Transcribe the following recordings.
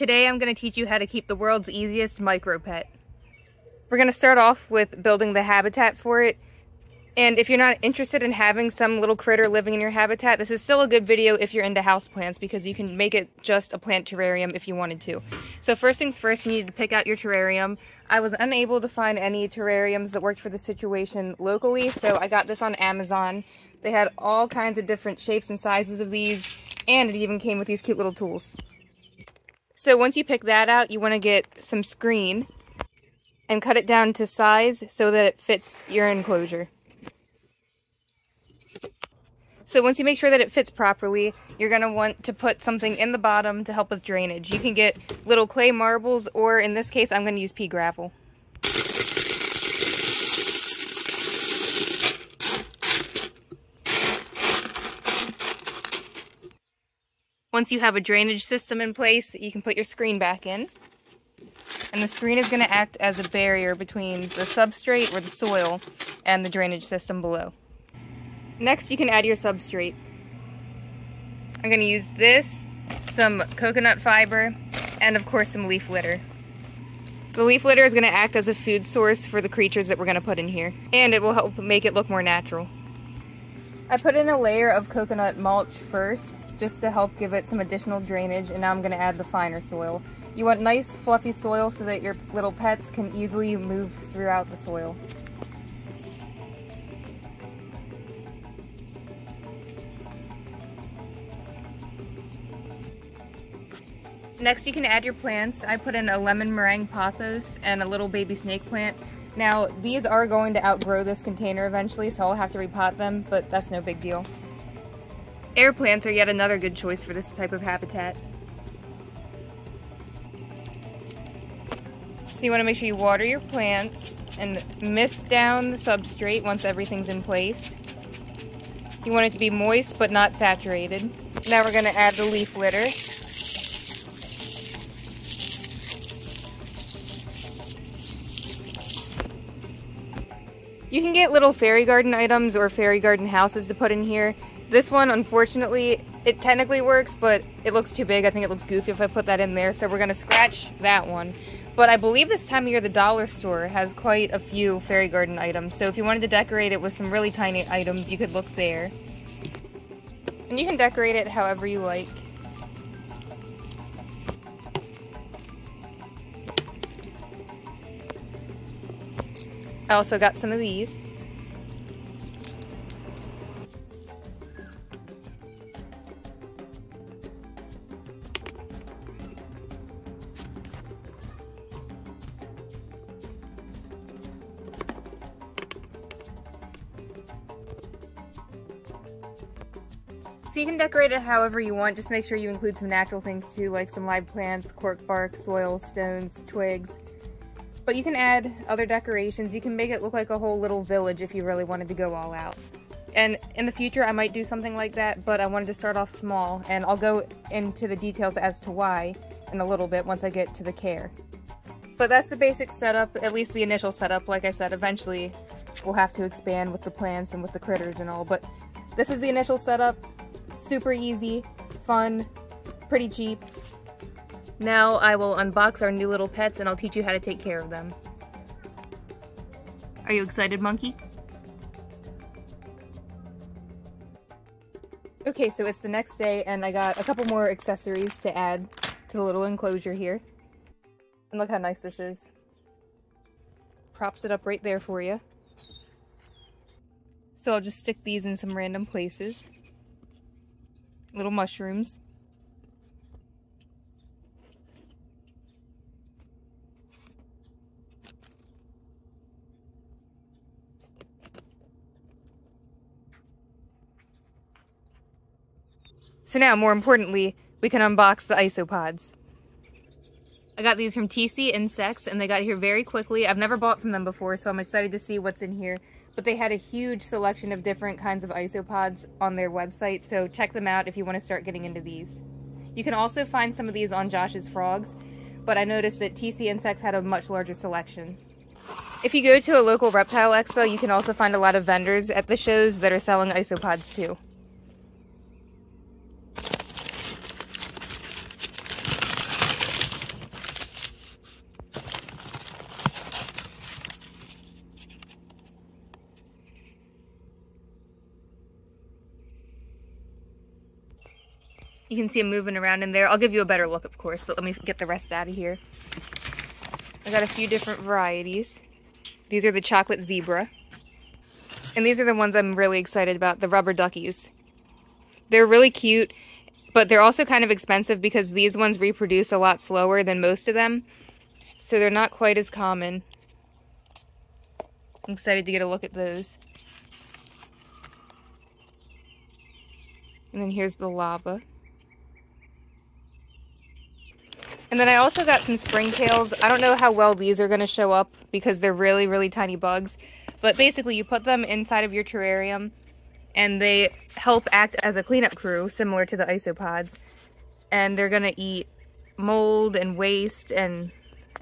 Today I'm going to teach you how to keep the world's easiest micro pet. We're going to start off with building the habitat for it. And if you're not interested in having some little critter living in your habitat, this is still a good video if you're into houseplants because you can make it just a plant terrarium if you wanted to. So first things first, you need to pick out your terrarium. I was unable to find any terrariums that worked for the situation locally, so I got this on Amazon. They had all kinds of different shapes and sizes of these, and it even came with these cute little tools. So once you pick that out, you want to get some screen and cut it down to size so that it fits your enclosure. So once you make sure that it fits properly, you're going to want to put something in the bottom to help with drainage. You can get little clay marbles, or in this case, I'm going to use pea gravel. Once you have a drainage system in place, you can put your screen back in. And the screen is going to act as a barrier between the substrate or the soil and the drainage system below. Next, you can add your substrate. I'm going to use this, some coconut fiber, and of course some leaf litter. The leaf litter is going to act as a food source for the creatures that we're going to put in here, and it will help make it look more natural. I put in a layer of coconut mulch first, just to help give it some additional drainage, and now I'm going to add the finer soil. You want nice fluffy soil so that your little pets can easily move throughout the soil. Next you can add your plants. I put in a lemon meringue pothos and a little baby snake plant. Now, these are going to outgrow this container eventually, so I'll have to repot them, but that's no big deal. Air plants are yet another good choice for this type of habitat. So you want to make sure you water your plants and mist down the substrate once everything's in place. You want it to be moist but not saturated. Now we're going to add the leaf litter. Get little fairy garden items or fairy garden houses to put in here. This one, unfortunately, it technically works, but it looks too big. I think it looks goofy if I put that in there, so we're going to scratch that one. But I believe this time of year the dollar store has quite a few fairy garden items, so if you wanted to decorate it with some really tiny items, you could look there. And you can decorate it however you like. I also got some of these. So you can decorate it however you want, just make sure you include some natural things too, like some live plants, cork bark, soil, stones, twigs, but you can add other decorations. You can make it look like a whole little village if you really wanted to go all out. And in the future, I might do something like that, but I wanted to start off small, and I'll go into the details as to why in a little bit once I get to the care. But that's the basic setup, at least the initial setup. Like I said, eventually we'll have to expand with the plants and with the critters and all, but this is the initial setup. Super easy, fun, pretty cheap, now I will unbox our new little pets and I'll teach you how to take care of them. Are you excited, monkey? Okay, so it's the next day and I got a couple more accessories to add to the little enclosure here. And look how nice this is. Props it up right there for you. So I'll just stick these in some random places. Little mushrooms. So now, more importantly, we can unbox the isopods. I got these from TC Insects, and they got here very quickly. I've never bought from them before, so I'm excited to see what's in here. But they had a huge selection of different kinds of isopods on their website, so check them out if you want to start getting into these. You can also find some of these on Josh's Frogs, but I noticed that TC Insects had a much larger selection. If you go to a local reptile expo, you can also find a lot of vendors at the shows that are selling isopods too. You can see them moving around in there. I'll give you a better look, of course, but let me get the rest out of here. I got a few different varieties. These are the chocolate zebra. And these are the ones I'm really excited about, the rubber duckies. They're really cute, but they're also kind of expensive because these ones reproduce a lot slower than most of them. So they're not quite as common. I'm excited to get a look at those. And then here's the lava. And then I also got some springtails. I don't know how well these are going to show up because they're really, really tiny bugs. But basically, you put them inside of your terrarium and they help act as a cleanup crew, similar to the isopods. And they're going to eat mold and waste and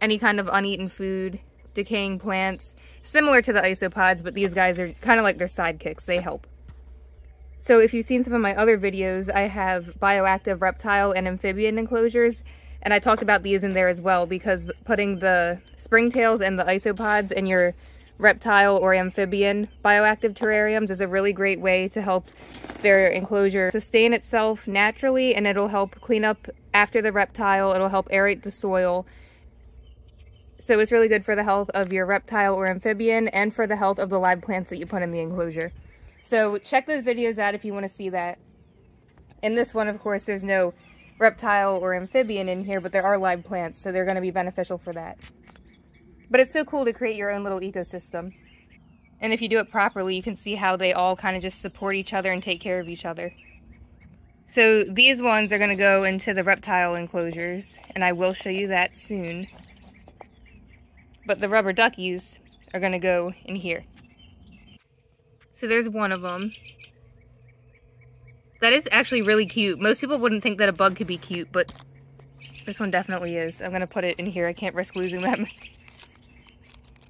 any kind of uneaten food, decaying plants, similar to the isopods, but these guys are kind of like their sidekicks. They help. So if you've seen some of my other videos, I have bioactive reptile and amphibian enclosures and I talked about these in there as well because putting the springtails and the isopods in your reptile or amphibian bioactive terrariums is a really great way to help their enclosure sustain itself naturally and it'll help clean up after the reptile. It'll help aerate the soil. So it's really good for the health of your reptile or amphibian and for the health of the live plants that you put in the enclosure. So check those videos out if you want to see that. In this one, of course, there's no reptile or amphibian in here, but there are live plants, so they're going to be beneficial for that. But it's so cool to create your own little ecosystem. And if you do it properly, you can see how they all kind of just support each other and take care of each other. So these ones are going to go into the reptile enclosures, and I will show you that soon. But the rubber duckies are going to go in here. So there's one of them. That is actually really cute. Most people wouldn't think that a bug could be cute, but this one definitely is. I'm going to put it in here. I can't risk losing them.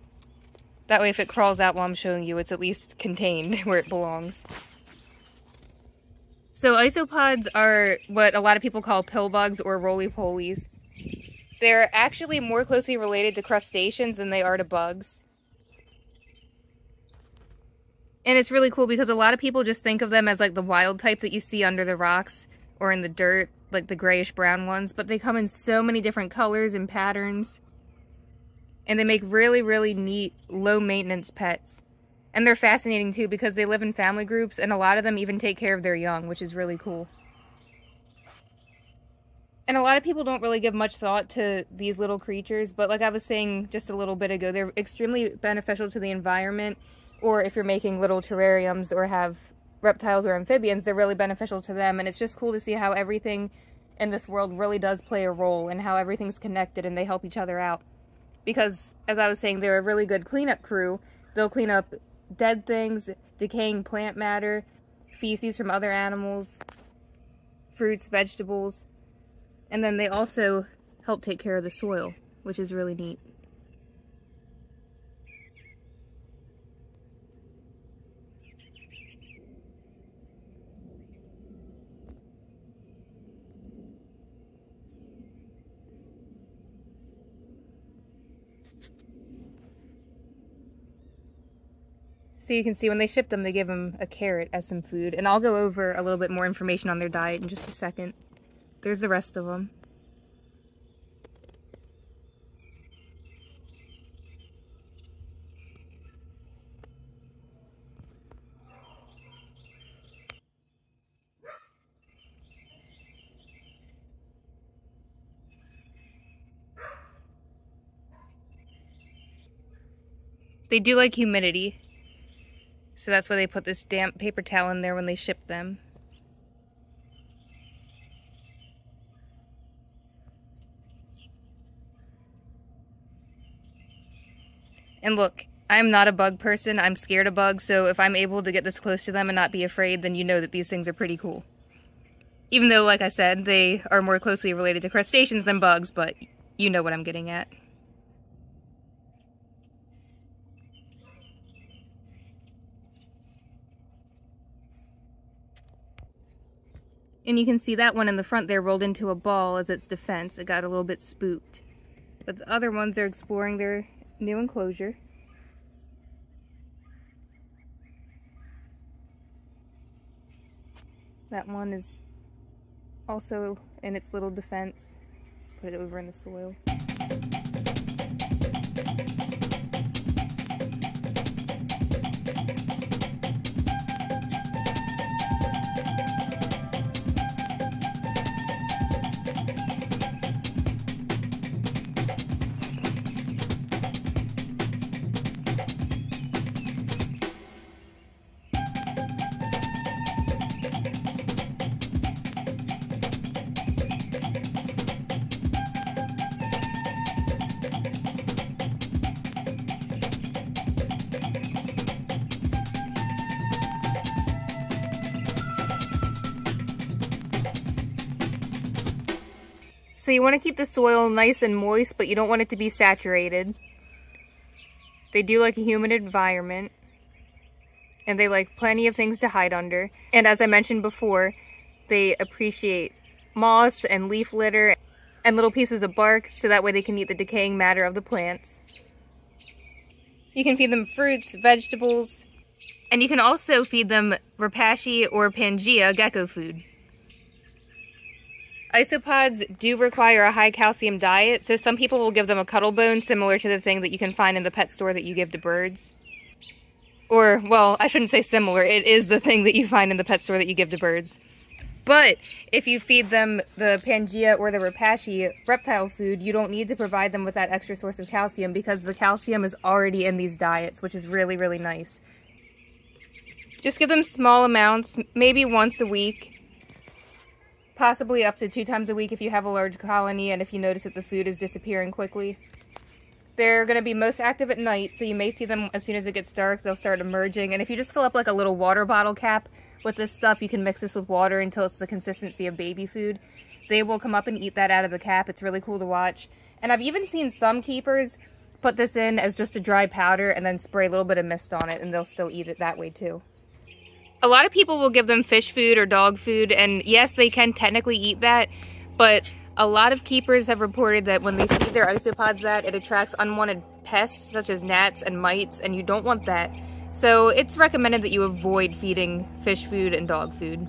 that way if it crawls out while I'm showing you, it's at least contained where it belongs. So isopods are what a lot of people call pill bugs or roly-polies. They're actually more closely related to crustaceans than they are to bugs. And it's really cool because a lot of people just think of them as like the wild type that you see under the rocks or in the dirt, like the grayish brown ones, but they come in so many different colors and patterns. And they make really, really neat, low maintenance pets. And they're fascinating too because they live in family groups and a lot of them even take care of their young, which is really cool. And a lot of people don't really give much thought to these little creatures, but like I was saying just a little bit ago, they're extremely beneficial to the environment or if you're making little terrariums or have reptiles or amphibians, they're really beneficial to them. And it's just cool to see how everything in this world really does play a role and how everything's connected and they help each other out. Because, as I was saying, they're a really good cleanup crew. They'll clean up dead things, decaying plant matter, feces from other animals, fruits, vegetables, and then they also help take care of the soil, which is really neat. So you can see when they ship them, they give them a carrot as some food. And I'll go over a little bit more information on their diet in just a second. There's the rest of them. They do like humidity, so that's why they put this damp paper towel in there when they ship them. And look, I'm not a bug person. I'm scared of bugs, so if I'm able to get this close to them and not be afraid, then you know that these things are pretty cool. Even though, like I said, they are more closely related to crustaceans than bugs, but you know what I'm getting at. And you can see that one in the front there rolled into a ball as its defense. It got a little bit spooked. But the other ones are exploring their new enclosure. That one is also in its little defense. Put it over in the soil. So you want to keep the soil nice and moist, but you don't want it to be saturated. They do like a humid environment. And they like plenty of things to hide under. And as I mentioned before, they appreciate moss and leaf litter and little pieces of bark so that way they can eat the decaying matter of the plants. You can feed them fruits, vegetables, and you can also feed them Repashy or Pangea gecko food. Isopods do require a high calcium diet, so some people will give them a cuttle bone similar to the thing that you can find in the pet store that you give to birds. Or, well, I shouldn't say similar, it is the thing that you find in the pet store that you give to birds. But if you feed them the Pangea or the Repashy reptile food, you don't need to provide them with that extra source of calcium because the calcium is already in these diets, which is really, really nice. Just give them small amounts, maybe once a week, possibly up to two times a week if you have a large colony and if you notice that the food is disappearing quickly. They're going to be most active at night, so you may see them as soon as it gets dark. They'll start emerging, and if you just fill up like a little water bottle cap with this stuff, you can mix this with water until it's the consistency of baby food. They will come up and eat that out of the cap. It's really cool to watch. And I've even seen some keepers put this in as just a dry powder and then spray a little bit of mist on it, and they'll still eat it that way too a lot of people will give them fish food or dog food, and yes, they can technically eat that, but a lot of keepers have reported that when they feed their isopods that, it attracts unwanted pests such as gnats and mites, and you don't want that. So it's recommended that you avoid feeding fish food and dog food.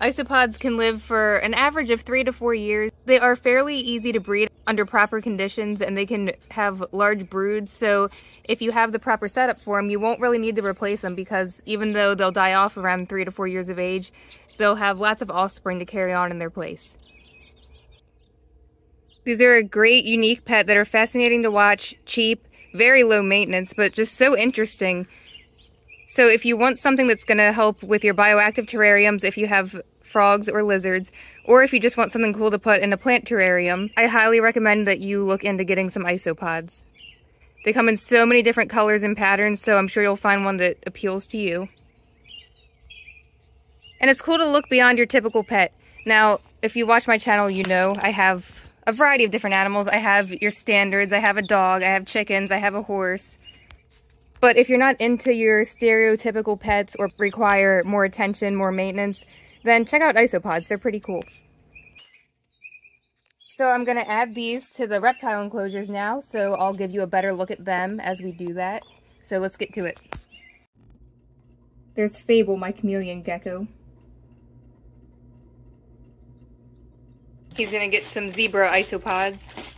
Isopods can live for an average of three to four years. They are fairly easy to breed under proper conditions and they can have large broods. So if you have the proper setup for them, you won't really need to replace them because even though they'll die off around three to four years of age, they'll have lots of offspring to carry on in their place. These are a great, unique pet that are fascinating to watch, cheap, very low maintenance, but just so interesting. So if you want something that's going to help with your bioactive terrariums, if you have frogs or lizards, or if you just want something cool to put in a plant terrarium, I highly recommend that you look into getting some isopods. They come in so many different colors and patterns, so I'm sure you'll find one that appeals to you. And it's cool to look beyond your typical pet. Now, if you watch my channel, you know I have a variety of different animals. I have your standards, I have a dog, I have chickens, I have a horse. But if you're not into your stereotypical pets or require more attention, more maintenance, then check out isopods. They're pretty cool. So I'm going to add these to the reptile enclosures now, so I'll give you a better look at them as we do that. So let's get to it. There's Fable, my chameleon gecko. He's going to get some zebra isopods.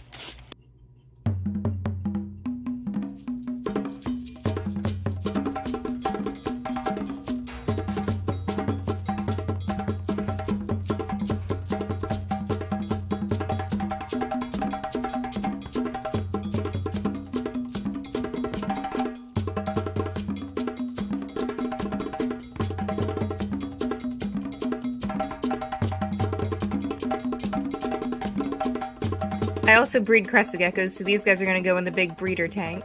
I also breed crested geckos, so these guys are going to go in the big breeder tank.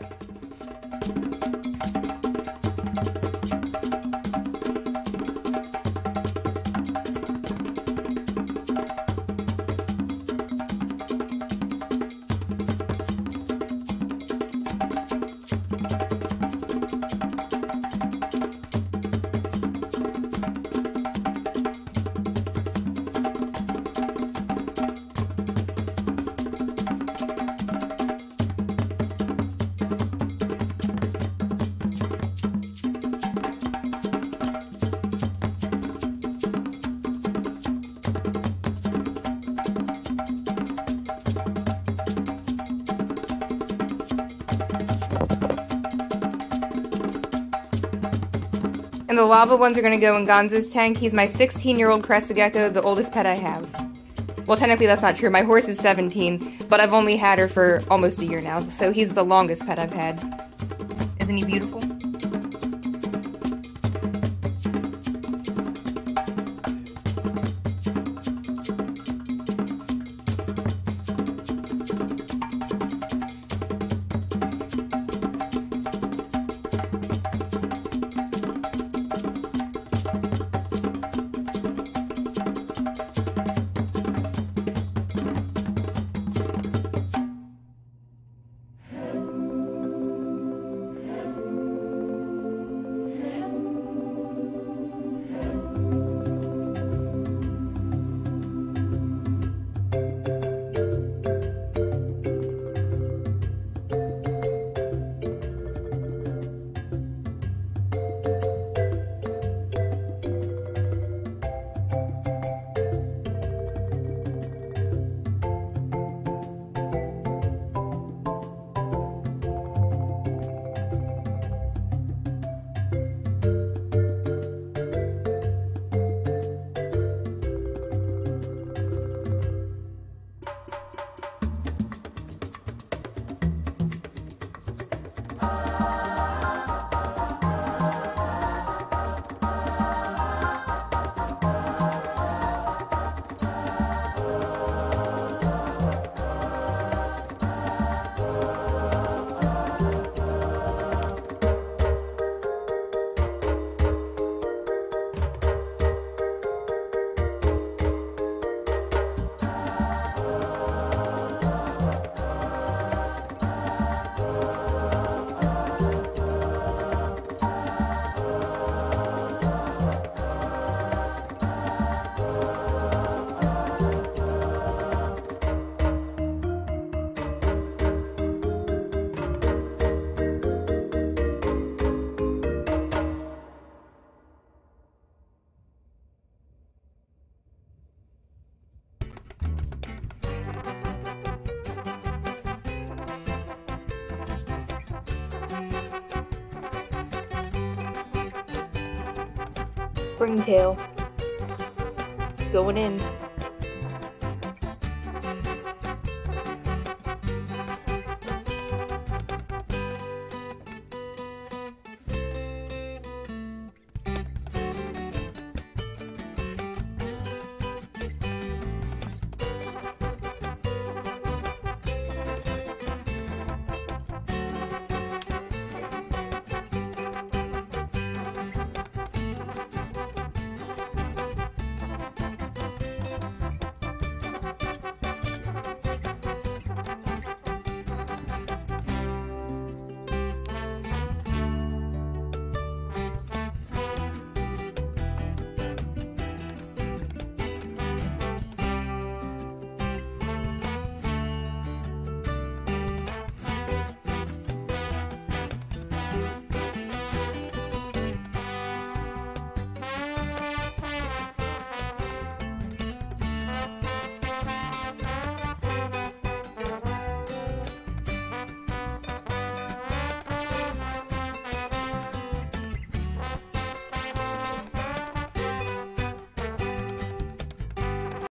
And the lava ones are going to go in Gonzo's tank. He's my 16 year old Crested Gecko, the oldest pet I have. Well, technically that's not true. My horse is 17, but I've only had her for almost a year now, so he's the longest pet I've had. Isn't he beautiful? Springtail. Going in.